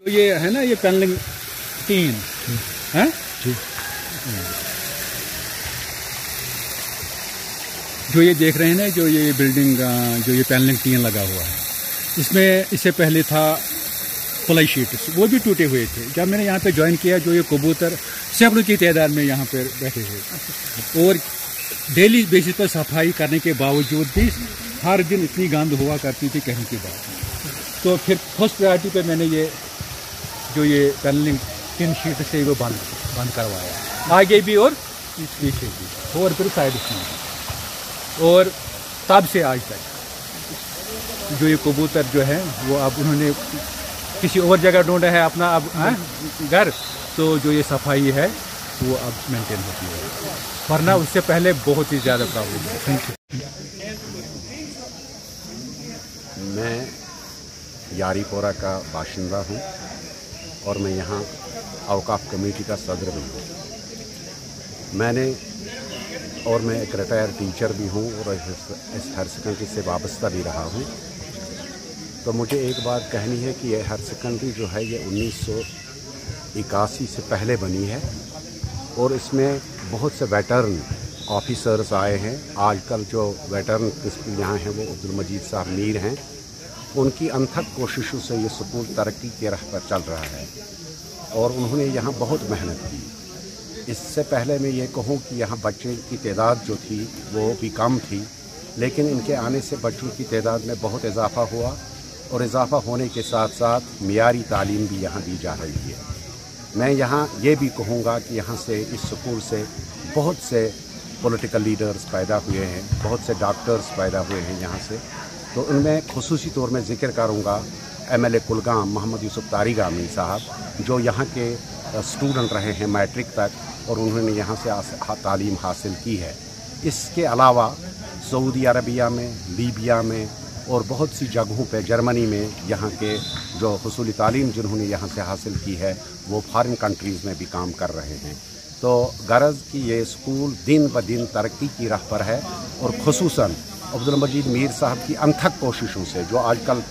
तो ये है ना, ये पैनलिंग तीन। है? जी जो ये देख रहे हैं ना, जो ये बिल्डिंग जो ये पैनलिंग टीन लगा हुआ है। इसमें, इससे पहले था प्लाई शीट वो भी टूटे हुए थे। जब मैंने यहाँ पे ज्वाइन किया, जो ये कबूतर सैकड़ों की तादाद में यहाँ पर बैठे हुए और डेली बेसिस पर सफ़ाई करने के बावजूद भी हर दिन इतनी गंद हुआ करती थी कहीं की बात। तो फिर फ़र्स्ट प्रायोरिटी पे मैंने ये जो ये पैनलिंग टिन शीट से वो बंद बंद करवाया। आगे भी और इस पीछे भी। और फिर साइड और तब से आज तक। जो ये कबूतर जो है, वो अब उन्होंने किसी और जगह ढूंढा है अपना अब घर। तो जो ये सफ़ाई है, वो अब मेंटेन होती है। वरना उससे पहले बहुत ही ज़्यादा प्रॉब्लम है। थैंक यू मैं यारीपोरा का बाशिंदा हूँ। और मैं यहाँ अवकाफ कमेटी का सदर भी हूँ। मैंने और मैं एक रिटायर टीचर भी हूँ और इस, हायर सेकेंडरी से वाबस्ता भी रहा हूँ। तो मुझे एक बात कहनी है कि यह हायर सेकेंडरी जो है ये उन्नीस सौ इक्यासी से पहले बनी है और इसमें बहुत से वेटर्न ऑफिसर्स आए हैं। आजकल जो वेटर्न यहाँ हैं वो अब्दुल मजीद साहब मीर हैं। उनकी अनथक कोशिशों से ये स्कूल तरक्की के राह पर चल रहा है। और उन्होंने यहाँ बहुत मेहनत की। इससे पहले मैं ये कहूँ कि यहाँ बच्चे की तादाद जो थी, वो भी कम थी। लेकिन इनके आने से बच्चों की तादाद में बहुत इजाफा हुआ और इजाफा होने के साथ साथ मीरी तालीम भी यहाँ दी जा रही है। मैं यहाँ ये भी कहूँगा कि यहाँ से इस स्कूल से बहुत से पॉलिटिकल लीडर्स पैदा हुए हैं, बहुत से डॉक्टर्स पैदा हुए हैं यहाँ से। तो उनमें खसूसी तौर में ज़िक्र करूँगा M L A Kulgam Mohammad Yousuf Tarigami Sahab, जो यहाँ के स्टूडेंट रहे हैं मैट्रिक तक और उन्होंने यहाँ से तालीम हासिल की है। इसके अलावा सऊदी अरबिया में, लीबिया में और बहुत सी जगहों पे जर्मनी में यहाँ के जो हसूली तालीम जिन्होंने यहाँ से हासिल की है, वो फॉरेन कंट्रीज़ में भी काम कर रहे हैं। तो गरज कि ये स्कूल दिन ब दिन तरक्की की राह पर है और खसूस अब्दुल मजीद मीर साहब की अनथक कोशिशों से, जो आजकल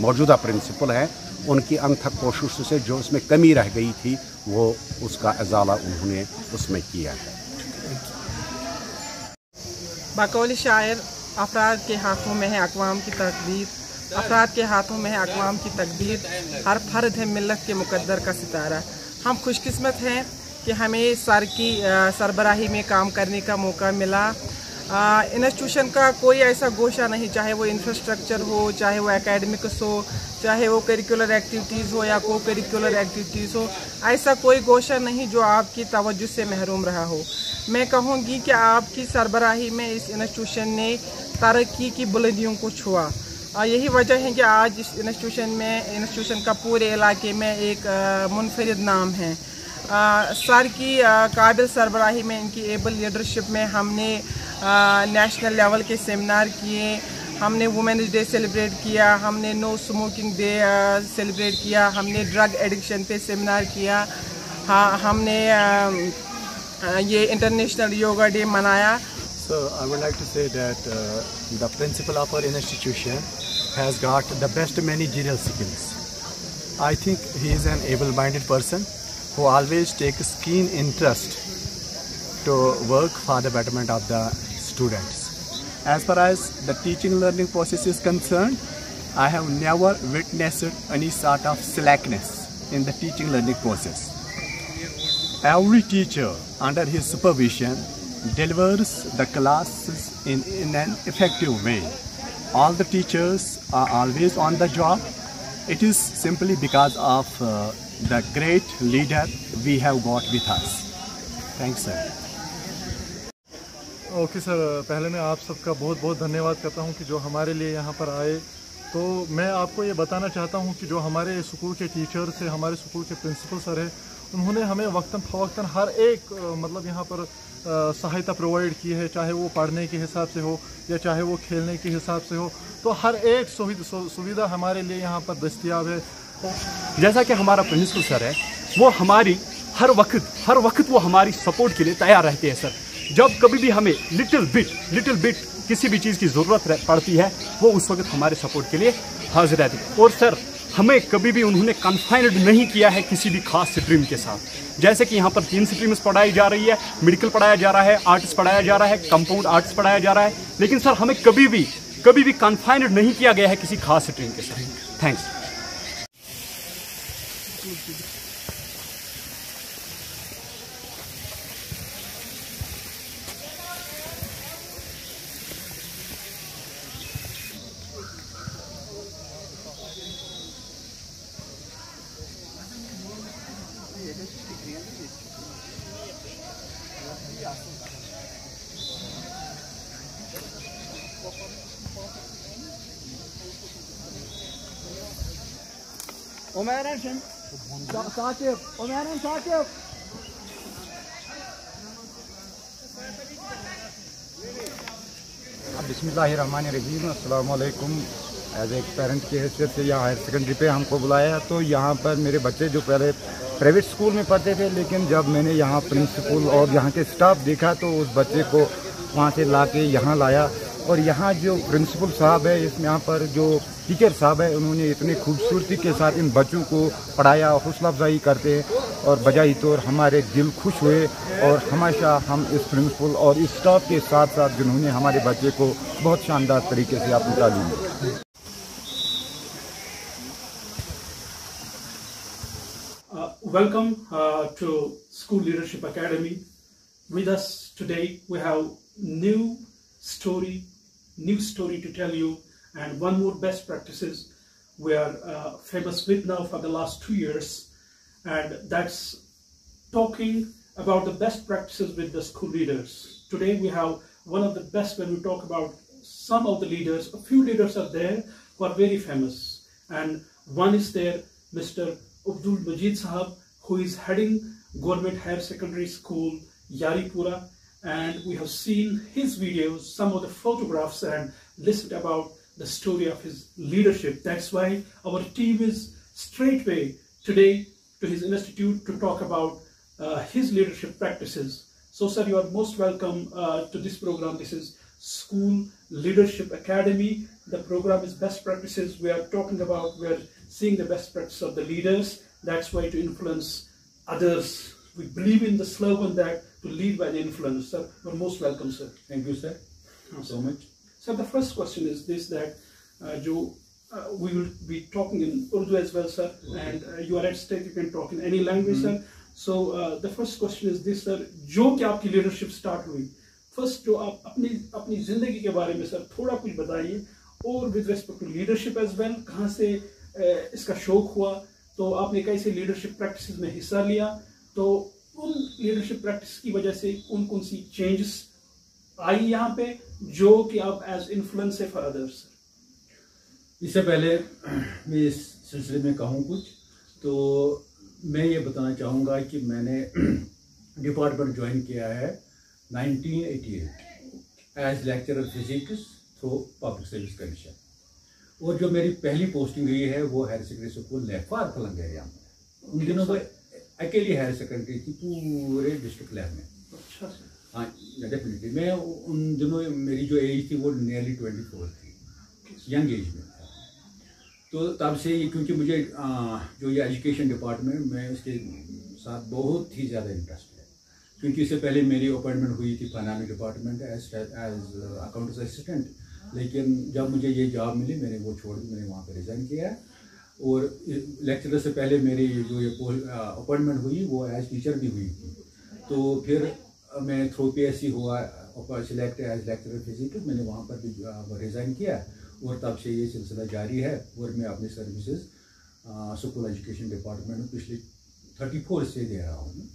मौजूदा प्रिंसिपल हैं, उनकी अनथक कोशिशों से जो उसमें कमी रह गई थी, वो उसका अजाला उन्होंने उसमें किया है। बकौल शायर अफराद के हाथों में है अकवाम की तकदीर। अफराद के हाथों में है अकवाम की तकदीर। हर फर्द है मिलत के मुकद्दर का सितारा। हम खुशकस्मत हैं कि हमें सर की सरबराही में काम करने का मौका मिला। इंस्टीट्यूशन का कोई ऐसा गोशा नहीं, चाहे वो इंफ्रास्ट्रक्चर हो, चाहे वो एकेडमिक्स हो, चाहे वो करिकुलर एक्टिविटीज़ हो या को करिकुलर एक्टिविटीज़ हो, ऐसा कोई गोशा नहीं जो आपकी तवज्जो से महरूम रहा हो। मैं कहूँगी कि आपकी सरबराही में इस इंस्टीट्यूशन ने तरक्की की बुलंदियों को छुआ। यही वजह है कि आज इस इंस्टीट्यूशन में इंस्टीट्यूशन का पूरे इलाके में एक मुनफरद नाम है। सर की काबिल सरबराही में इनकी एबल लीडरशिप में हमने नेशनल लेवल के सेमिनार किए हमने वुमेंस डे सेलिब्रेट किया हमने नो स्मोकिंग डे सेलिब्रेट किया हमने ड्रग एडिक्शन पे सेमिनार किया हाँ हमने ये इंटरनेशनल योगा डे मनाया So I would like to say that uh, the principal of our institution has got the best managerial skills. I think he is an able-minded person who always takes keen interest to work for the betterment of the students. As far as the teaching learning process is concerned, I have never witnessed any sort of slackness in the teaching learning process. Every teacher under his supervision delivers the classes in, in an effective way. All the teachers are always on the job. It is simply because of uh, the great leader we have got with us. Thanks, sir. Okay sir पहले मैं आप सबका बहुत बहुत धन्यवाद करता हूँ कि जो हमारे लिए यहाँ पर आए तो मैं आपको ये बताना चाहता हूँ कि जो हमारे स्कूल के टीचर्स हैं हमारे स्कूल के प्रिंसिपल सर हैं उन्होंने हमें वक्ता फ़वक्ता हर एक मतलब यहाँ पर सहायता प्रोवाइड की है चाहे वो पढ़ने के हिसाब से हो या चाहे वो खेलने के हिसाब से हो तो हर एक सुविधा हमारे लिए यहाँ पर दस्तियाब है जैसा कि हमारा प्रिंसिपल सर है, वो हमारी हर वक्त हर वक्त वो हमारी सपोर्ट के लिए तैयार रहते हैं सर जब कभी भी हमें लिटिल बिट लिटिल बिट किसी भी चीज़ की ज़रूरत पड़ती है, वो उस वक्त हमारे सपोर्ट के लिए हाजिर रहते हैं। और सर हमें कभी भी उन्होंने कन्फाइंड नहीं किया है किसी भी खास स्ट्रीम के साथ। जैसे कि यहाँ पर तीन स्ट्रीम्स पढ़ाई जा रही है मेडिकल पढ़ाया जा रहा है आर्ट्स पढ़ाया जा रहा है कंपाउंड आर्ट्स पढ़ाया जा रहा है, लेकिन सर हमें कभी भी कभी भी कन्फाइंड नहीं किया गया है किसी खास स्ट्रीम के साथ। Thanks yapmak dedik. Omer Erşen Sakip. As एक पेरेंट की हैसियत से यहाँ हायर सेकेंडरी पे हमको बुलाया तो यहाँ पर मेरे बच्चे जो पहले प्राइवेट स्कूल में पढ़ते थे, लेकिन जब मैंने यहाँ प्रिंसिपल और यहाँ के स्टाफ देखा तो उस बच्चे को वहाँ से ला के यहाँ लाया और यहाँ जो प्रिंसिपल साहब है इस यहाँ पर जो टीचर साहब है उन्होंने इतनी खूबसूरती के साथ इन बच्चों को पढ़ाया हौसला अफजाई करते और बजाई तौर हमारे दिल खुश हुए और हमेशा हम इस प्रिंसिपल और इस स्टाफ के साथ साथ जिन्होंने हमारे बच्चे को बहुत शानदार तरीके से अपनी तालीम दी welcome uh, to School Leadership Academy. With us today, we have new story, new story to tell you, and one more best practices we are uh, famous with now for the last two years, and that's talking about the best practices with the school leaders. Today we have one of the best when we talk about some of the leaders. A few leaders are there who are very famous, and one is there, Mr. Abdul Majid Sahab, who is heading Government Higher Secondary School, Yaripura, and we have seen his videos, some of the photographs, and listened about the story of his leadership. That's why our team is straightway today to his institute to talk about uh, his leadership practices. So, sir, you are most welcome uh, to this program. This is School Leadership Academy. The program is best practices. We are talking about, we are seeing the best practices of the leaders. That's why to influence others. We believe in the slogan that to lead by the influence. Sir, you're most welcome, sir. Thank you, sir. So much. So the first question is this that uh, Joe, uh, we will be talking in Urdu as well, sir, okay. and uh, you are at stake. You can talk in any language, mm -hmm. sir. So uh, the first question is this, sir. जो कि आपकी leadership start हुई, first जो आप अपनी अपनी ज़िंदगी के बारे में सर थोड़ा कुछ बताइए और with respect to leadership as well, कहाँ से uh, इसका शौक हुआ, तो आपने कैसे leadership practices में हिस्सा लिया, तो उन leadership practice की वजह से कौन कौन सी changes आई यहाँ पे जो कि आप एज इन्फ्लुएंस है फॉर अदर्स इससे पहले मैं इस सिलसिले में कहूँ कुछ तो मैं ये बताना चाहूँगा कि मैंने डिपार्टमेंट ज्वाइन किया है 1988 as lecturer physics through public service commission और जो मेरी पहली पोस्टिंग हुई है वो हायर सेकेंडरी स्कूल लेफार फलंग एरिया में। उन दिनों पर अकेली हायर सेकेंडरी थी पूरे डिस्ट्रिक्ट लेवल में। अच्छा सर हाँ डेफिनेटली मैं उन दिनों मेरी जो एज थी वो नियरली ट्वेंटी फोर थी यंग एज में था। तो तब से ये क्योंकि मुझे आ, जो ये एजुकेशन डिपार्टमेंट में इसके साथ बहुत ही ज़्यादा इंटरेस्ट है। क्योंकि इससे पहले मेरी अपॉइंटमेंट हुई थी finance department as as accounts assistant लेकिन जब मुझे ये जॉब मिली मैंने वो छोड़ दी मैंने वहाँ पर रिज़ाइन किया। और लेक्चरर से पहले मेरी जो ये अपॉइंटमेंट हुई वो एज टीचर भी हुई थी। तो फिर मैं थ्रू पी हुआ सिलेक्ट एज लेक्चरर फिजिक्स मैंने वहाँ पर भी रिज़ाइन किया और तब से ये सिलसिला जारी है और मैं अपनी सर्विसेज़ स्कूल एजुकेशन डिपार्टमेंट में पिछले थर्टी फोर से दे रहा हूँ।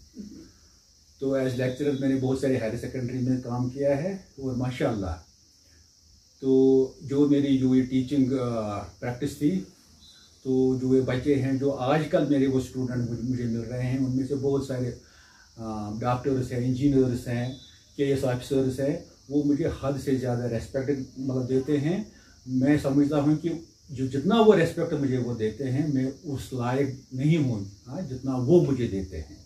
तो एज लेक्चरर मैंने बहुत सारे हायर सेकेंडरी में काम किया है और माशाल्लाह। तो जो मेरी जो ये टीचिंग प्रैक्टिस थी तो जो ये बच्चे हैं, जो आजकल मेरे वो स्टूडेंट मुझे मिल रहे हैं, उनमें से बहुत सारे डॉक्टर्स हैं इंजीनियर्स हैं के एस ऑफिसर्स हैं वो मुझे हद से ज़्यादा रेस्पेक्ट मतलब देते हैं। मैं समझता हूँ कि जो जितना वो रेस्पेक्ट मुझे वो देते हैं, मैं उस लायक नहीं हूँ हाँ जितना वो मुझे देते हैं।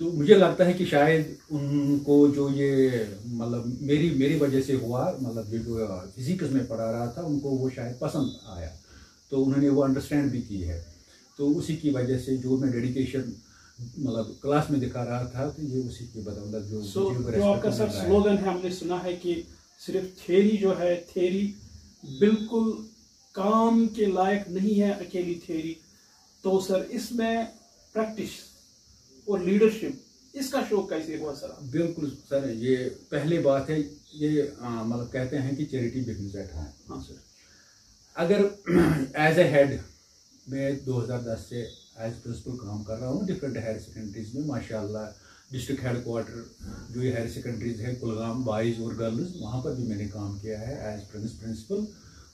तो मुझे लगता है कि शायद उनको जो ये मतलब मेरी मेरी वजह से हुआ मतलब जो फिजिक्स में पढ़ा रहा था, उनको वो शायद पसंद आया। तो उन्होंने वो अंडरस्टैंड भी की है। तो उसी की वजह से जो मैं डेडिकेशन मतलब क्लास में दिखा रहा था तो ये उसी की बदौलत जो so, जो आपका सर स्लोगन है। हमने सुना है कि सिर्फ़ थेरी जो है थेरी बिल्कुल काम के लायक नहीं है अकेली थेरी तो सर इसमें प्रैक्टिस और लीडरशिप इसका शौक कैसे हुआ सर बिल्कुल सर ये पहली बात है ये मतलब कहते हैं कि चैरिटी बिज़नेस एट होम हाँ सर अगर एज ए हेड मैं 2010 से एज प्रिंसिपल काम कर रहा हूँ डिफरेंट हायर सेकेंडरीज में, माशाल्लाह। डिस्ट्रिक्ट हेड क्वार्टर जो हायर सेकेंडरीज है, कुलगाम बॉयज़ और गर्ल्स, वहाँ पर भी मैंने काम किया है एज प्रिंस प्रिंसिपल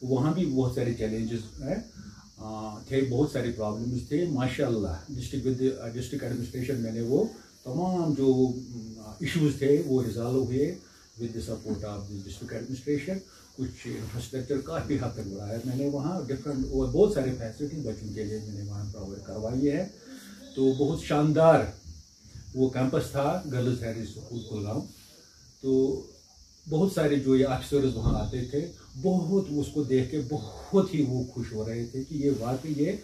वहाँ भी बहुत सारे चैलेंजेस हैं। थे, बहुत सारी प्रॉब्लम्स थे, माशाल्लाह। डिस्ट्रिक्ट विद डिस्ट्रिक्ट एडमिनिस्ट्रेशन मैंने वो तमाम जो इश्यूज़ थे, वो रिजॉल्व हुए with the support of the district administration कुछ इंफ्रास्ट्रक्चर काफ़ी हद तक बढ़ाया मैंने वहाँ डिफरेंट और बहुत सारे फैसिलिटी बच्चों के लिए मैंने वहाँ प्रोवाइड करवाई है। तो बहुत शानदार वो कैंपस था गर्ल्स हायर स्कूल कुलगाम तो बहुत सारे जो ये ऑफिसर्स वहाँ आते थे, बहुत उसको देख के बहुत ही वो खुश हो रहे थे कि ये वाकई ये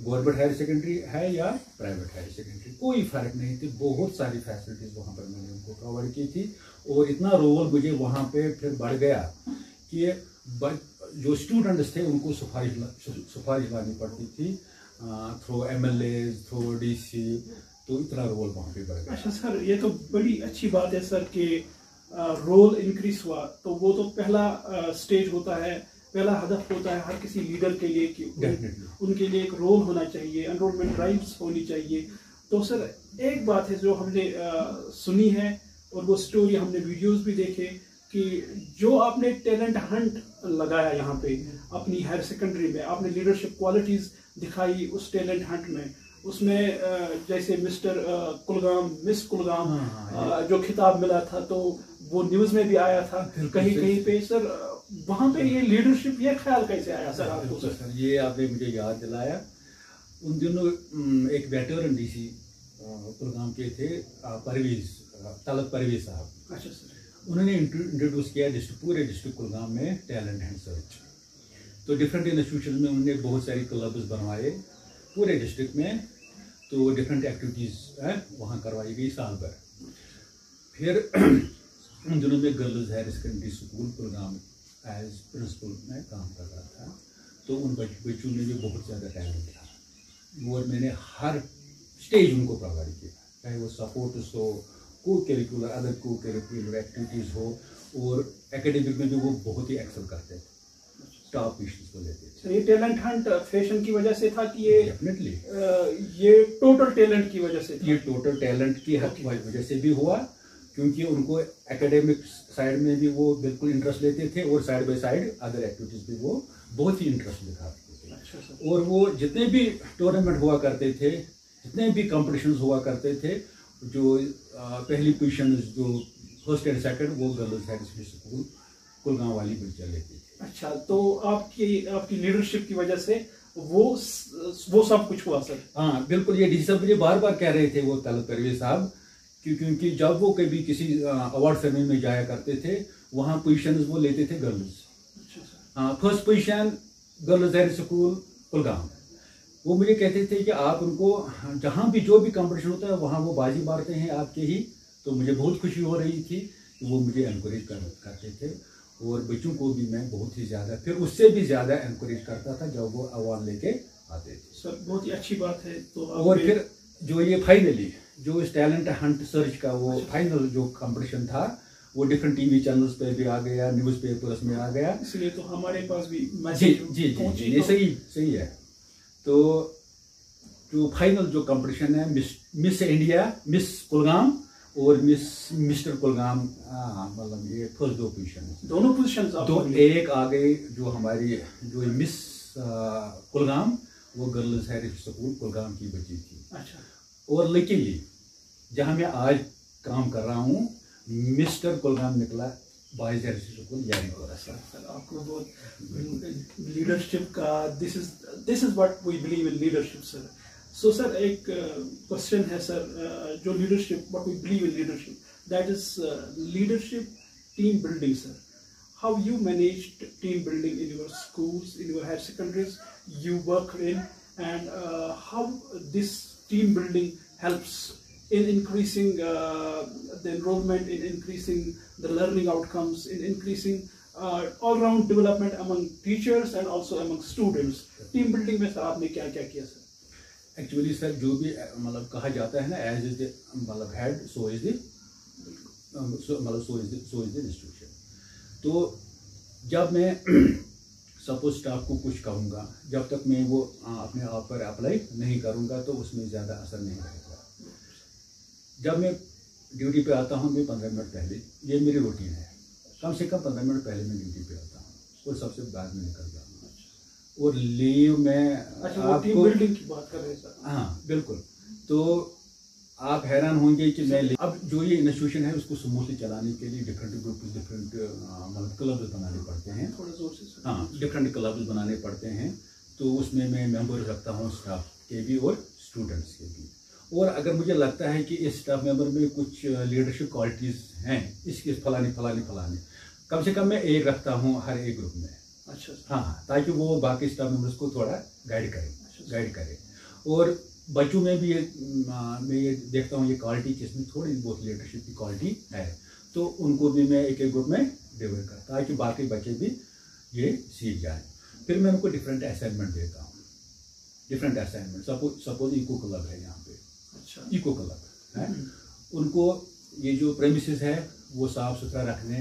गवर्नमेंट हायर सेकेंडरी है या प्राइवेट हायर सेकेंडरी कोई फ़र्क नहीं थी, बहुत सारी फैसिलिटीज़ वहाँ पर मैंने उनको प्रोवाइड की थी। और इतना रोल मुझे वहाँ पे फिर बढ़ गया कि जो स्टूडेंट्स थे उनको सिफारिश सिफारिश लानी पड़ती थी through M L through D C तो इतना रोल वहाँ पे बढ़ गया। अच्छा सर ये तो बड़ी अच्छी बात है सर कि रोल इंक्रीज हुआ तो वो तो पहला स्टेज होता है पहला हदफ होता है हर किसी लीडर के लिए कि उनके लिए एक रोल होना चाहिए एनरोलमेंट ड्राइव्स होनी चाहिए। तो सर एक बात है जो हमने सुनी है और वो स्टोरी हमने वीडियोस भी देखे कि जो आपने टैलेंट हंट लगाया यहाँ पे अपनी हायर सेकेंडरी में आपने लीडरशिप क्वालिटीज दिखाई उस टैलेंट हंट में उसमें जैसे मिस्टर कुलगाम मिस कुलगाम हाँ, हाँ, जो खिताब मिला था तो वो न्यूज़ में भी आया था कहीं कहीं पे सर वहाँ पे ये लीडरशिप ये ख्याल कैसे आया सर आपको सर ये आपने मुझे याद दिलाया। उन दिनों एक वेटरन डीसी प्रोग्राम के थे परवेज तलब परवेज साहब। अच्छा सर उन्होंने इंट्रोड्यूस किया पूरे डिस्ट्रिक्ट कुलगाम में टैलेंट एंड सर्च तो डिफरेंट इंस्टीट्यूशन में उन्होंने बहुत सारी क्लब्स बनवाए पूरे डिस्ट्रिक्ट में तो डिफरेंट एक्टिविटीज़ हैं, वहाँ करवाई गई साल भर। फिर उन दिनों में girls higher secondary school programme as principal में काम कर रहा था तो उन बच्चों में भी बहुत ज़्यादा टैलेंट था। और मैंने हर स्टेज उनको प्रोवाइड किया, चाहे वो सपोर्ट हो co curricular other co curricular activities हो और एकेडमिक में जो वो बहुत ही एक्सल करते थे टॉप पोजिशन को लेते थे ये टैलेंट हंट फ़ैशन की वजह से था कि ये डेफिनेटली ये टोटल टैलेंट की वजह से ये टोटल टैलेंट की वजह से भी हुआ क्योंकि उनको एकेडमिक साइड में भी वो बिल्कुल इंटरेस्ट लेते थे और side by side other activities भी वो बहुत ही इंटरेस्ट दिखाते थे। अच्छा और वो जितने भी टूर्नामेंट हुआ करते थे जितने भी कॉम्पिटिशन हुआ करते थे जो पहली पोजिशन जो फ़र्स्ट एंड सेकंड वो गर्ल्स हायर स्कूल कुलगांव वाली बच्चा लेती थी अच्छा तो आपकी आपकी लीडरशिप की वजह से वो वो सब कुछ हुआ सर? हाँ बिल्कुल ये डी मुझे बार बार कह रहे थे वो तलब परवेज साहब क्योंकि जब वो कभी किसी अवार्ड सेरेमनी में जाया करते थे वहाँ पोजिशन वो लेते थे गर्ल्स। हाँ first position girls higher school Kulgam वो मुझे कहते थे कि आप उनको जहाँ भी जो भी कंपटीशन होता है वहाँ वो बाजी मारते हैं आपके ही। तो मुझे बहुत खुशी हो रही थी कि वो मुझे इनक्रेज कर करते थे। और बच्चों को भी मैं बहुत ही ज़्यादा फिर उससे भी ज़्यादा इनक्रेज करता था जब वो अवार्ड लेके आते थे। सर बहुत ही अच्छी बात है। तो और फिर जो ये फाइनली जो इस टैलेंट हंट सर्च का वो फाइनल जो कंपटीशन था वो डिफरेंट टीवी चैनल्स पे भी आ गया न्यूज़ पेपर्स में आ गया। इसलिए तो हमारे पास भी जी जी जी, जी ये तो... सही सही है। तो जो फाइनल जो कंपटीशन है miss miss India miss Kulgam और मिस मिस्टर कुलगाम मतलब ये फ़र्स्ट दो पोजिशन दोनों पोजिशन दो एक आ गई जो हमारी जो मिस कुलगाम वो गर्ल्स हायर स्कूल कुलगाम की बची थी। अच्छा। और लेकिन ये जहाँ मैं आज काम कर रहा हूँ मिस्टर कुलगाम निकला बॉयज़ स्कूल यानी सर आपको बहुत लीडरशिप का this is this is what we believe in leadership sir so sir एक क्वेश्चन uh, है सर uh, जो leadership what we believe in leadership that is leadership team building sir how you managed team building in your schools, in your secondaries you work in, and uh, how this team building helps in increasing uh, the enrollment, in increasing the learning outcomes, in increasing uh, all-round development among teachers and also among students. Team building में sir आपने क्या क्या किया sir? Actually sir जो भी मतलब कहा जाता है ना एज इज़ मतलब हेड सो इज़ द मतलब so is so is the institution तो जब मैं सपोज़ स्टाफ को कुछ कहूँगा जब तक मैं वो अपने आप पर अप्लाई नहीं करूँगा तो उसमें ज़्यादा असर नहीं रहेगा जब मैं ड्यूटी पे आता हूँ मैं पंद्रह मिनट पहले ये मेरी रूटीन है। कम से कम पंद्रह मिनट पहले मैं ड्यूटी पे आता हूँ और सबसे बाद में निकल हूँ। और लीव में अच्छा वो बिल्डिंग की बात कर रहे हैं हाँ बिल्कुल। तो आप हैरान होंगे कि मैं अब जो ये इंस्टीट्यूशन है उसको स्मूथली चलाने के लिए डिफरेंट ग्रुप डिफरेंट मतलब क्लब्स बनाने पड़ते हैं। थोड़ा ज़ोर से हाँ डिफरेंट क्लब्स बनाने पड़ते हैं। तो उसमें मैं मेंबर रखता हूँ स्टाफ के भी और स्टूडेंट्स के भी। और अगर मुझे लगता है कि इस स्टाफ मेंबर में कुछ लीडरशिप क्वालिटीज़ हैं इसके फलाने फलाने फलाने कम से कम मैं एक रखता हूँ हर एक ग्रुप में। अच्छा सर हाँ ताकि वो बाकी स्टाफ मेंबर्स को थोड़ा गाइड करें गाइड करें। और बच्चों में भी ये मैं ये देखता हूँ ये क्वालिटी जिसमें थोड़ी बहुत लीडरशिप की क्वालिटी है तो उनको भी मैं एक एक ग्रुप में डिवाइड करता ताकि बाकी बच्चे भी ये सीख जाएँ। फिर मैं उनको डिफरेंट असाइनमेंट देता हूँ। Different assignment suppose suppose eco club है यहाँ पे। अच्छा इको क्लब है? उनको ये जो प्रेमिस है वो साफ़ सुथरा रखने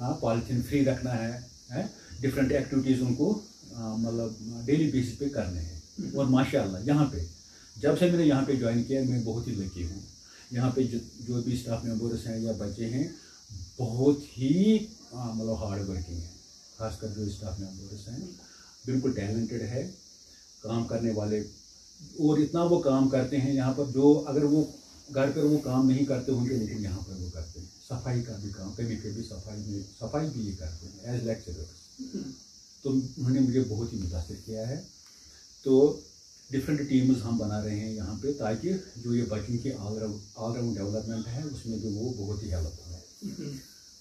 हाँ पॉलिथीन फ्री रखना है है? डिफरेंट एक्टिविटीज़ उनको मतलब डेली बेसिस पे करने हैं। और माशाल्लाह यहाँ पे जब से मैंने यहाँ पे ज्वाइन किया मैं बहुत ही लकी हूँ। यहाँ पे जो जो भी स्टाफ मेंबर्स हैं या बच्चे हैं बहुत ही मतलब हार्ड वर्किंग है। खासकर जो स्टाफ मेंबर्स हैं बिल्कुल टैलेंटेड है काम करने वाले और इतना वो काम करते हैं यहाँ पर जो अगर वो घर पर वो काम नहीं करते होंगे, लेकिन यहाँ पर वो करते हैं। सफ़ाई का भी काम, कभी कभी सफ़ाई में, सफ़ाई भी ये करते हैं एज लेक्चरर्स तो उन्होंने मुझे बहुत ही मुतासर किया है। तो डिफरेंट टीम्स हम बना रहे हैं यहाँ पे, ताकि जो ये बच्चों की ऑलराउंड डेवलपमेंट है, उसमें भी वो बहुत ही हेल्प है।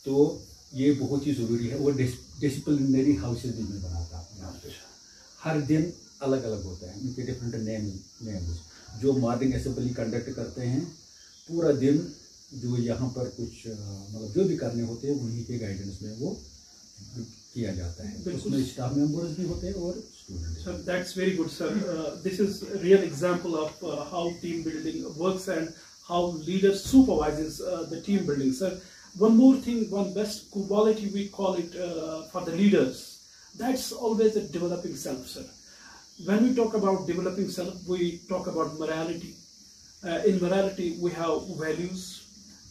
तो ये बहुत ही ज़रूरी है, और डिसिप्लिनरी हाउसेज भी मैं बनाता हूँ यहाँ पे। हर दिन अलग अलग होते हैं उनके डिफरेंट नेम नेम्स जो मॉर्निंग असम्बली कंडक्ट करते हैं पूरा दिन जो यहाँ पर कुछ मतलब जो भी करने होते हैं उन्हीं के गाइडेंस में वो किया जाता है। उसमें स्टाफ मेंबर्स भी होते हैं और student sir that's very good sir this is real example of how team building works and how leader supervises the team building sir one more thing one best quality we call it for the leaders that's always a developing self sir When we talk about developing self, we talk about morality. Uh, in morality, we have values,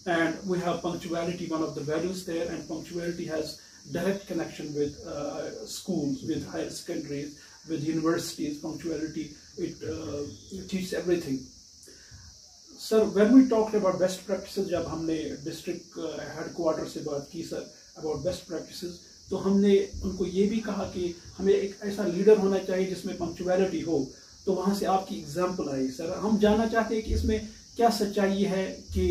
and we have punctuality, one of the values there, and punctuality has direct connection with uh, schools, with higher secondaries, with universities, punctuality, it, uh, it teaches everything. Sir when we talked about best practices जब हमने district headquarter से बात की sir about best practices तो हमने उनको ये भी कहा कि हमें एक ऐसा लीडर होना चाहिए जिसमें पंक्चुअलिटी हो। तो वहाँ से आपकी एग्ज़ाम्पल आई। सर, हम जानना चाहते हैं कि इसमें क्या सच्चाई है कि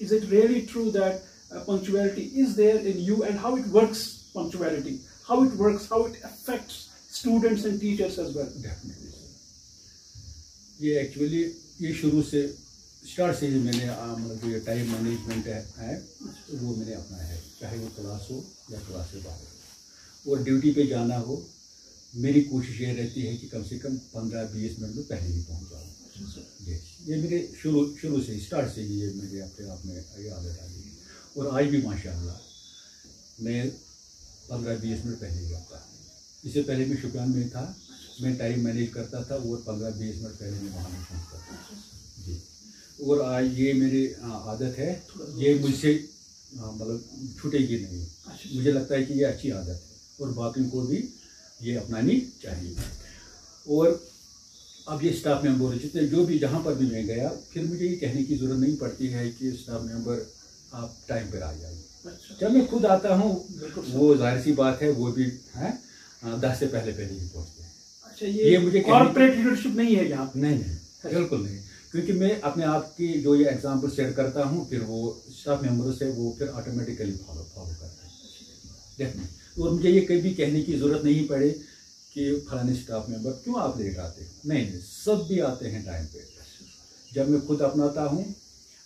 is it really true that punctuality is there in you and how it works, punctuality? How it works how it affects students and as well? Definitely ये एक्चुअली ये शुरू से स्टार्ट से ही मैंने मतलब जो ये टाइम मैनेजमेंट है, है वो मैंने अपना है चाहे वो क्लास हो या क्लास से बाहर हो। और ड्यूटी पे जाना हो मेरी कोशिश ये रहती है कि कम से कम पंद्रह बीस मिनट में पहले ही पहुँच जाऊँ। जी ये मेरे शुरू शुरू से स्टार्ट से ही ये मेरे अपने आप में ये आदत आ गई और आज भी माशाल्लाह मैं पंद्रह बीस मिनट पहले ही आता। इससे पहले भी शुक्रान में था मैं टाइम मैनेज करता था और पंद्रह बीस मिनट पहले मैं वहाँ पहुँचता था। जी और आज ये मेरी आदत है ये मुझसे मतलब छूटेगी नहीं। मुझे लगता है कि ये अच्छी आदत है और बाकी को भी ये अपनानी चाहिए। और अब ये स्टाफ मेंबर जितने जो भी जहाँ पर भी मैं गया फिर मुझे ये कहने की ज़रूरत नहीं पड़ती है कि स्टाफ मेंबर आप टाइम पर आ जाइए। अच्छा। जब मैं खुद आता हूँ वो ज़ाहिर सी बात है वो भी है दस से पहले पहले ही पहुँचते हैं। अच्छा ये, ये मुझे कॉर्पोरेट लीडरशिप नहीं है यहाँ नहीं नहीं बिल्कुल नहीं। क्योंकि मैं अपने आप की जो ये एग्ज़ाम्पल शेयर करता हूँ, फिर वो स्टाफ मेम्बरों से वो फिर ऑटोमेटिकली फॉलो फॉलो करते हैं। डेफिनेट और मुझे ये कभी कहने की ज़रूरत नहीं पड़े कि फलाने स्टाफ मेंबर क्यों आप लेट आते हो? नहीं नहीं, सब भी आते हैं टाइम पे। जब मैं खुद अपनाता हूँ,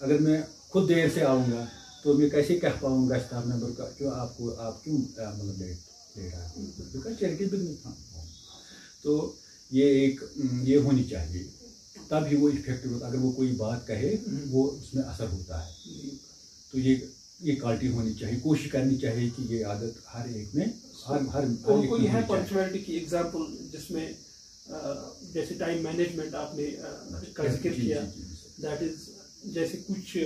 अगर मैं खुद देर से आऊँगा तो मैं कैसे कह पाऊँगा स्टाफ मेंबर का क्यों आपको, आप क्यों मतलब लेट लेट आए? बिकॉज़ बिज़नेस तो ये एक ये होनी चाहिए। तभी वो इफ़ेक्टिव होता है। अगर वो कोई बात कहे वो उसमें असर होता है। तो ये ये क्वालिटी होनी चाहिए कोशिश करनी चाहिए कि ये आदत हर एक में हर हर, हर कोई है पंक्चुअलिटी की एग्जांपल जिसमें जैसे टाइम मैनेजमेंट आपने का ज़िक्र किया। दैट इज़ जैसे कुछ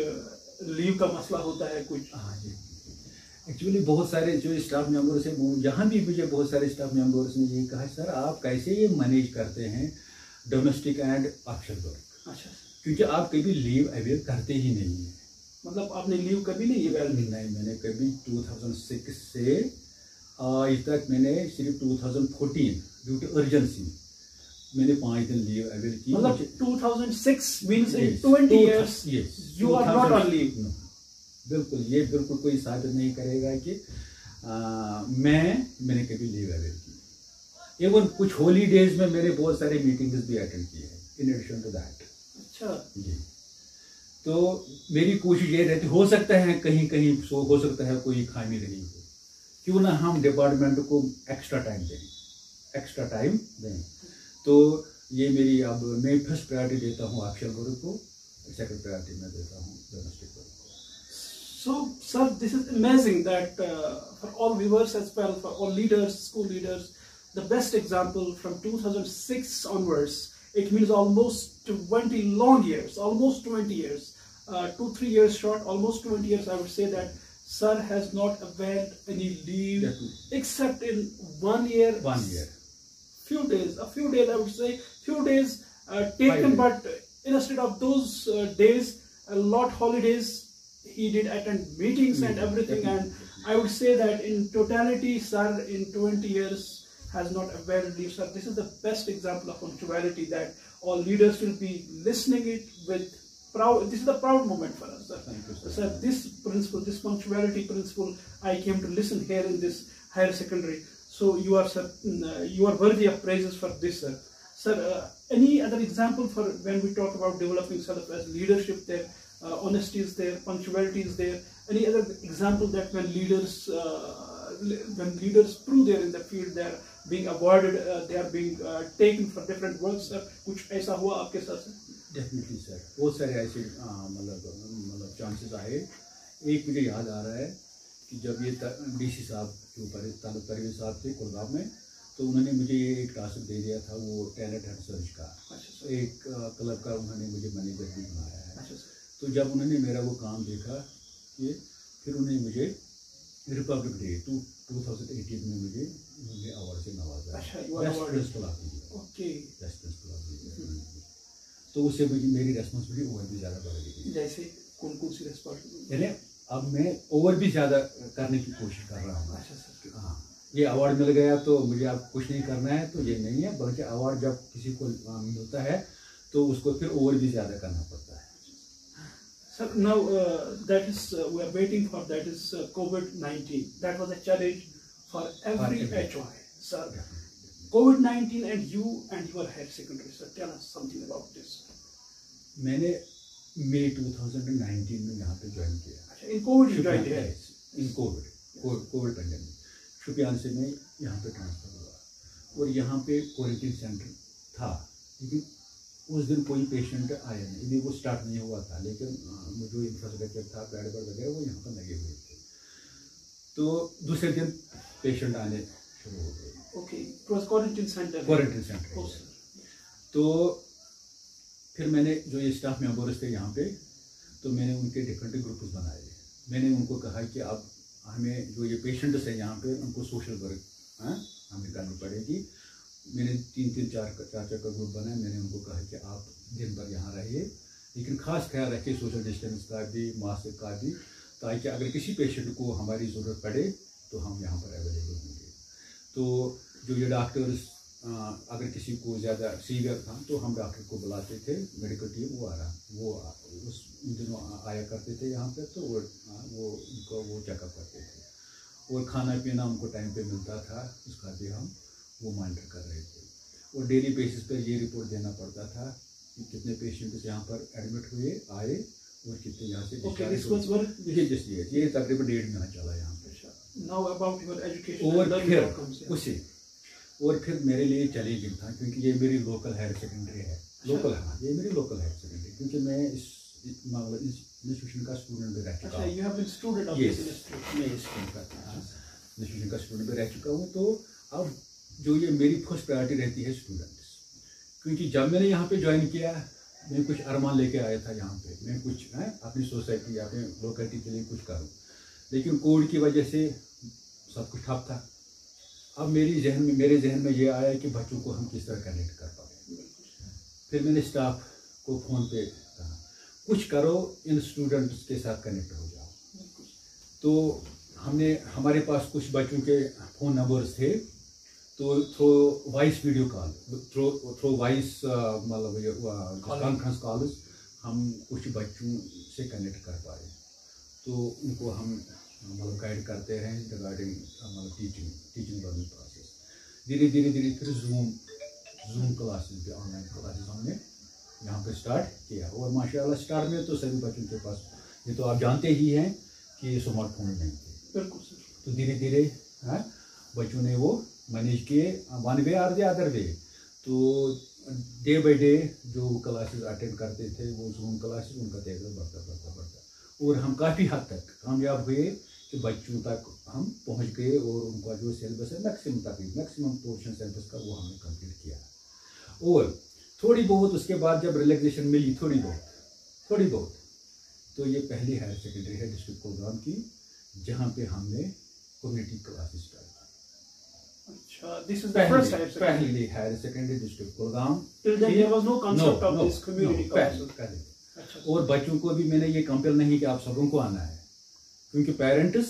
लीव का मसला होता है कुछ। हाँ जी एक्चुअली बहुत सारे जो स्टाफ मेंबर्स हैं यहाँ भी मुझे बहुत सारे स्टाफ मेंबर्स ने ये कहा सर आप कैसे ये मैनेज करते हैं? डोमेस्टिक एंड ऑप्शन वर्क अच्छा क्योंकि आप कभी लीव अवेल करते ही नहीं हैं। मतलब आपने लीव कभी नहीं अवेल नहीं मैंने कभी 2006 से आज तक मैंने सिर्फ़ 2014 ड्यू टू अर्जेंसी मैंने पाँच दिन लीव अवेल की। मतलब 2006 means in 20 years you are not on leave बिल्कुल ये बिल्कुल कोई साबित नहीं करेगा कि आ, मैं मैंने कभी लीव अवेल की एवन कुछ होली डेज़ में मैंने बहुत सारे मीटिंग्स भी अटेंड किए हैं इन एडिशन टू दैट अच्छा। जी। तो मेरी कोशिश ये रहती हो सकता है कहीं कहीं सो हो सकता है कोई खामी रही हो। क्यों ना हम डिपार्टमेंट को एक्स्ट्रा टाइम दें एक्स्ट्रा टाइम दें। तो ये मेरी अब मैं फ़र्स्ट प्रायोरिटी देता हूँ ऑफिशियल वर्क को सेकंड प्रायोरिटी मैं देता हूँ domestic work So, sir, this is amazing that uh, for all viewers as well, for all leaders, school leaders, the best example from 2006 onwards, it means almost 20 long years, almost 20 years, uh, two, three years short, almost 20 years, I would say that sir has not availed any leave except in one year. One year. Few days, a few days I would say, few days uh, taken, but instead of those uh, days, a lot holidays, he did attend meetings and everything, and I would say that in totality, sir, in 20 years has not availed sir. This is the best example of punctuality that all leaders will be listening it with proud. This is a proud moment for us, sir. You, sir. sir. This principle, this punctuality principle, I came to listen here in this higher secondary. So you are sir, uh, you are worthy of praises for this, sir. Sir, uh, any other example for when we talk about developing self as leadership there, uh, honesty is there, punctuality is there. Any other example that when leaders uh, when leaders prove there in the field, they are being awarded, uh, they are being uh, taken for different works, sir. कुछ ऐसा हुआ आपके साथ sir? Definitely, sir. बहुत सारे ऐसे मतलब मतलब chances आए. एक मुझे याद आ रहा है कि जब ये डीसी साहब के ऊपर परवेज साहब थे कुलगाम में तो उन्होंने मुझे ये एक टास्क दे दिया था वो टैलेंट हट सर्च का अच्छा एक क्लब का उन्होंने मुझे मैनेजर भी बनाया है अच्छा तो जब उन्होंने मेरा वो काम देखा ये फिर उन्होंने मुझे रिपब्लिक डे टू टू थाउज़ेंड एटीन में मुझे उन्होंने अवार्ड से नवाजा best principal of best principal of तो उससे मुझे मेरी रेस्पॉन्सिबिलिटी और भी ज़्यादा बढ़ गई जैसे कौन कौन सी रेस्पॉन्सिबिलिटी अब मैं ओवर भी ज़्यादा करने की कोशिश कर रहा हूँ। अच्छा सर। हाँ। ये अवार्ड मिल गया तो मुझे अब कुछ नहीं करना है तो ये नहीं है बल्कि अवार्ड जब किसी को मिलता है तो उसको फिर ओवर भी ज़्यादा करना पड़ता है। uh, that is uh, we are waiting for that is uh, COVID-19. That was a challenge for every HY. Sir, COVID-19 and you and your head secretary. Sir, tell us something about this. मैंने मई 2019 में यहाँ पे join किया। In covid in covid covid pandemic Shopian से मैं यहाँ पे transfer हुआ। और यहाँ पे क्वारंटीन सेंटर था लेकिन उस दिन कोई पेशेंट आया नहीं। वो स्टार्ट नहीं हुआ था लेकिन जो इंफ्रास्ट्रक्चर था बेड बेड वगैरह वो यहाँ पर लगे हुए थे। तो दूसरे दिन पेशेंट आने शुरू हो गए। Okay quarantine centre quarantine centre तो फिर मैंने जो ये स्टाफ मेंबर्स थे यहाँ पे तो मैंने उनके डिफरेंट ग्रुप्स बनाए। मैंने उनको कहा कि आप हमें जो ये पेशेंट्स हैं यहाँ पे उनको सोशल वर्क हाँ हमें करनी पड़ेगी। मैंने तीन तीन चार चार चार का ग्रुप बनाया मैंने उनको कहा कि आप दिन भर यहाँ रहिए। लेकिन खास ख्याल रखिए सोशल डिस्टेंस का भी मास्क का भी। ताकि अगर किसी पेशेंट को हमारी ज़रूरत पड़े तो हम यहाँ पर अवेलेबल होंगे। तो जो ये डॉक्टर्स अगर किसी को ज़्यादा सीवियर था तो हम डॉक्टर को बुलाते थे मेडिकल टीम वो आ रहा वो उस दिनों आया करते थे यहाँ पर तो वो वो उनको, वो चेकअप करते थे। और खाना पीना उनको टाइम पे मिलता था, उसका भी हम, वो मॉनिटर कर रहे थे। और डेली बेसिस पर ये रिपोर्ट देना पड़ता था कि कितने पेशेंट्स यहाँ पर एडमिट हुए, आए और कितने यहाँ से Okay, this was हुए। very- ये just ये तकरीबन डेढ़ महीना चला यहाँ पे Now about your education और फिर outcomes. yeah. उसे और फिर मेरे लिए चैलेंजिंग था क्योंकि ये मेरी लोकल हायर सेकेंडरी है लोकल हाँ ये मेरी लोकल हायर सेकेंडरी क्योंकि मैं इस इस- इस इंस्टीट्यूशन का स्टूडेंट भी रह चुका अच्छा, हूँ this इंस्टीट्यूशन का स्टूडेंट भी रह चुका हूँ तो अब जो ये मेरी फ़र्स्ट प्रायोरिटी रहती है स्टूडेंट्स क्योंकि जब मैंने यहाँ पे ज्वाइन किया मैं कुछ अरमान लेके आया था यहाँ पे। मैं कुछ है, अपनी सोसाइटी या अपने लोकेलिटी के लिए कुछ करूँ। लेकिन कोविड की वजह से सब कुछ ठप था। अब मेरी जहन में मेरे जहन में ये आया कि बच्चों को हम किस तरह कनेक्ट कर पाए। फिर मैंने स्टाफ को फ़ोन पे कहा कुछ करो इन स्टूडेंट्स के साथ कनेक्ट हो जाओ। तो हमने हमारे पास कुछ बच्चों के फ़ोन नंबर्स थे। तो through voice video call through through voice मतलब ये कॉन्फ्रेंस कॉल्स हम कुछ बच्चों से कनेक्ट कर पाए। तो उनको हम मतलब गाइड करते रहे रिगार्डिंग मतलब टीचिंग टीचिंग लर्निंग प्रोसेस धीरे धीरे धीरे फिर जूम जूम क्लासेस भी ऑनलाइन क्लासेस हमने यहाँ पे स्टार्ट किया। और माशाल्लाह स्टार्ट में तो सभी बच्चों के पास ये तो आप जानते ही हैं कि स्मार्टफ़ोन नहीं थे। बिल्कुल सर। तो धीरे धीरे हाँ, बच्चों ने वो मैनेज किए one way or the other way. तो डे बाई डे जो क्लासेस अटेंड करते थे, वो जूम क्लासेस उनका तेज़ बढ़ता बढ़ता बढ़ता। और हम काफ़ी हद तक कामयाब हुए कि बच्चों तक हम पहुँच गए और उनका जो सिलेबस है मैक्सिमम तक मैक्सिमम पोर्शन सिलेबस का वो हमने कंप्लीट किया। और थोड़ी बहुत उसके बाद जब रिलैक्सेशन मिली, थोड़ी बहुत थोड़ी बहुत तो ये पहली हायर सेकेंडरी है डिस्ट्रिक्ट प्रोग्राम की, जहाँ पे हमने कम्युनिटी क्लासेस स्टार्ट अच्छा पहली हायर सेकेंडरी डिस्ट्रिक्ट पहले अच्छा और बच्चों को भी मैंने ये कंपेल नहीं कि आप सबों को आना है। क्योंकि पेरेंट्स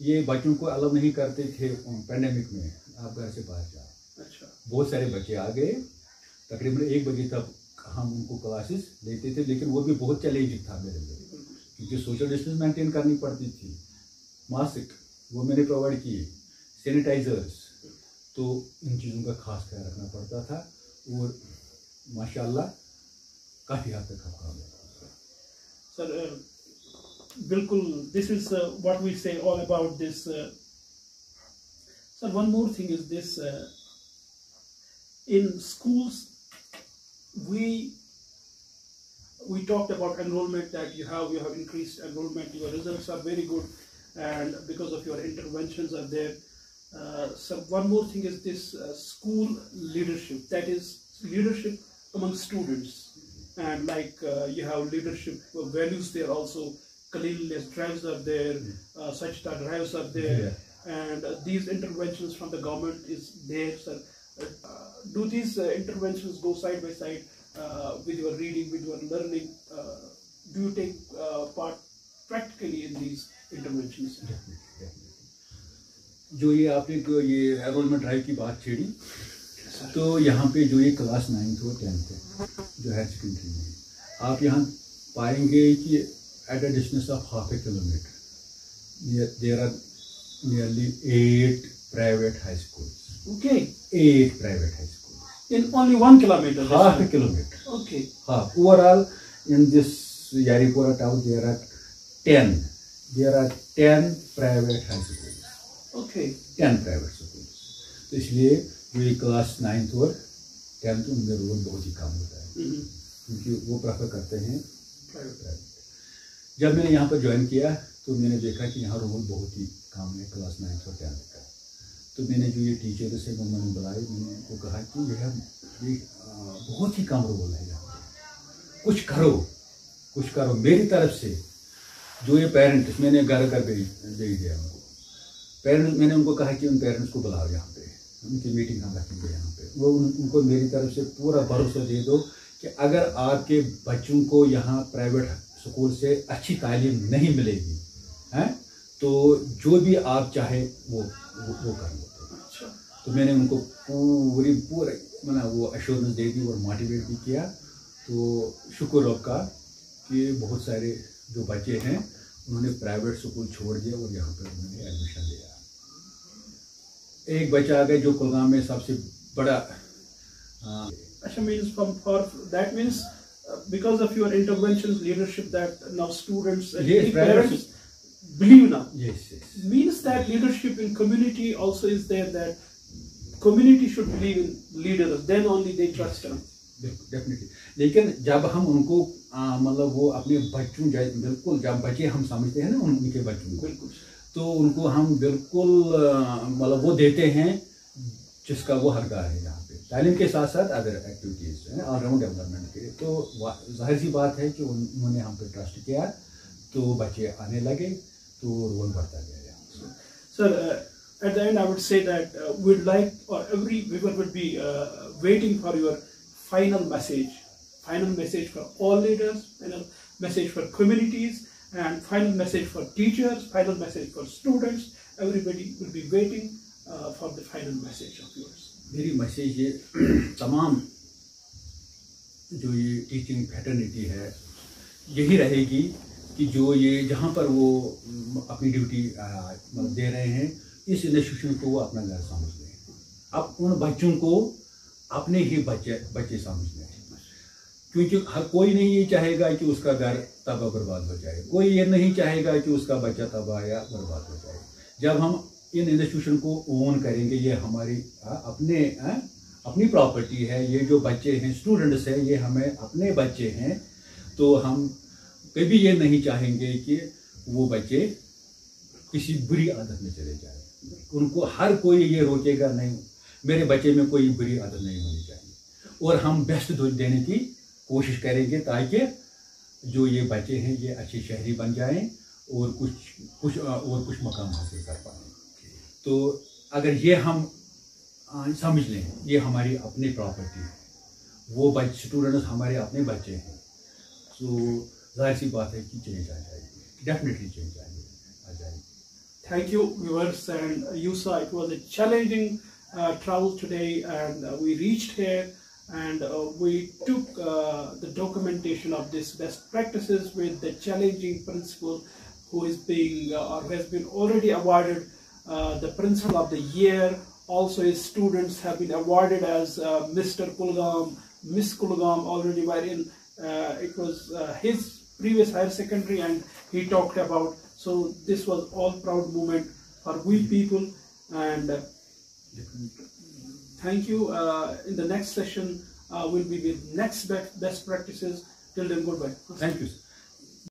ये बच्चों को अलाउ नहीं करते थे पैंडेमिक में। आप घर से बाहर जाओ। अच्छा। बहुत सारे बच्चे आ गए। तकरीबन एक बजे तक हम उनको क्लासेस लेते थे लेकिन वो भी बहुत चैलेंजिंग था मेरे लिए। क्योंकि सोशल डिस्टेंस मेंटेन करनी पड़ती थी। मास्क वो मैंने प्रोवाइड किए। सैनिटाइजर्स तो इन चीज़ों का खास ख्याल रखना पड़ता था और माशाल्लाह काफ़ी हद तक हम कामयाब uh, is uh, what we say all about this. Uh, sir, one more thing is this. Uh, in schools, we we talked about enrollment that you have you have increased enrollment. Your results are very good, and because of your interventions are there. Uh, so one more thing is this uh, school leadership. That is leadership among students. And like uh, you have leadership values there also. Cleanliness drives are there. Uh, swachhta drives are there. And uh, these interventions from the government is there sir. Uh, do these uh, interventions go side by side uh, with your reading with your learning? Uh, do you take uh, part practically in these interventions जो ये आपने ये enrolment drive की बात छेड़ी तो यहाँ पे जो ये क्लास नाइन्थ और टेंथ है जो हायर सेकेंडरी में आप यहाँ पाएँगे कि at a distance of half a kilometre there are nearly eight private high school okay eight private high school in only one kilometre half a kilometre okay half. Overall in this Yaripura town there are 10. There are 10 private high schools. Okay. 10 private schools. तो इसलिए जो ये class ninth और tenth उनमें role बहुत ही कम होता है। Mhm. क्योंकि वो प्रेफर करते हैं. प्राइवेट जब मैंने यहाँ पर ज्वाइन किया तो मैंने देखा कि यहाँ रोल बहुत ही कम है क्लास नाइन्थ और टेंथ का। तो मैंने जो ये टीचर से मैंने बुलाए मैंने उनको कहा कि यह ये बहुत ही कम रोल है यहाँ कुछ करो कुछ करो। मेरी तरफ़ से जो ये पेरेंट्स मैंने घर घर भेज भेज दिया उनको। पेरेंट्स मैंने उनको कहा कि उन पेरेंट्स को बुलाओ यहाँ पे। उनकी मीटिंग हम रखेंगे यहाँ पे। वो उन, उनको मेरी तरफ़ से पूरा भरोसा दे दो कि अगर आपके बच्चों को यहाँ प्राइवेट स्कूल से अच्छी तालीम नहीं मिलेगी हैं तो जो भी आप चाहे वो वो, वो कर लो। अच्छा। तो मैंने उनको पूरी पूरा मैंने वो अश्योरेंस दे दी और मोटिवेट भी किया। तो शुक्र रब का कि बहुत सारे जो बच्चे हैं उन्होंने प्राइवेट स्कूल छोड़ दिया और यहाँ पर उन्होंने एडमिशन लिया। एक बच्चा आ गया जो कुलगाम में सबसे बड़ा अच्छा means from for that means because of your intervention leadership that now students believe ना means that leadership in community also is there that community should believe in leaders then only they trust definitely लेकिन जब हम उनको मतलब वो अपने बच्चों बिल्कुल जब बच्चे हम समझते हैं ना उनके बच्चों को। बिल्कुल तो उनको हम बिल्कुल मतलब वो देते हैं जिसका वो हकदार है यहाँ पे। तालीम के साथ साथ अदर एक्टिविटीज़ हैं ऑलराउंड डेवलपमेंट के। तो ज़ाहिर सी बात है कि उन्होंने हम पे ट्रस्ट किया तो बच्चे आने लगे तो रोल बढ़ता गया यहाँ से sir at the end I would say that would like और every weaver would be waiting for your final message final message for all leaders final message for communities and final message for teachers, final message for students. Everybody will be waiting uh, for the final message of yours. मेरी message ये तमाम जो ये teaching fraternity है यही रहेगी कि जो ये जहाँ पर वो अपनी ड्यूटी मतलब दे रहे हैं इस इंस्टीट्यूशन को वो अपना घर समझ लें अब उन बच्चों को अपने ही बच्चे बच्चे समझ लें क्योंकि हर कोई नहीं ये चाहेगा कि उसका घर तबाह बर्बाद हो जाए। कोई ये नहीं चाहेगा कि उसका बच्चा तबाह या बर्बाद हो जाए। जब हम इन इंस्टीट्यूशन को ओन करेंगे ये हमारी आ, अपने आ, अपनी प्रॉपर्टी है ये जो बच्चे हैं स्टूडेंट्स हैं ये हमें अपने बच्चे हैं तो हम कभी ये नहीं चाहेंगे कि वो बच्चे किसी बुरी आदत में चले जाए। उनको हर कोई ये रोकेगा नहीं मेरे बच्चे में कोई बुरी आदत नहीं होनी चाहिए। और हम बेस्ट देने की कोशिश करेंगे ताकि जो ये बच्चे हैं ये अच्छे शहरी बन जाएँ और कुछ कुछ और कुछ मकाम हासिल कर पाएँ। तो अगर ये हम समझ लें ये हमारी अपनी प्रॉपर्टी है। वो बच्चे स्टूडेंट्स हमारे अपने बच्चे हैं। तो ज़ाहिर सी बात है कि चेंज आ जाएगी। डेफिनेटली चेंज आ जाएगी। Thank you, viewers, and you saw it was a challenging uh, travel today, and uh, we reached here. And uh, we took uh, the documentation of this best practices with the challenging principal who is being uh, or has been already awarded uh, the principal of the year. Also, his students have been awarded as uh, Mr. Kulgam, Miss Kulgam already, wherein uh, it was his previous higher secondary and he talked about so this was all proud moment for we people and Thank you. Uh, in the next session, uh, we'll be with next best practices. Till then, goodbye. Thank you.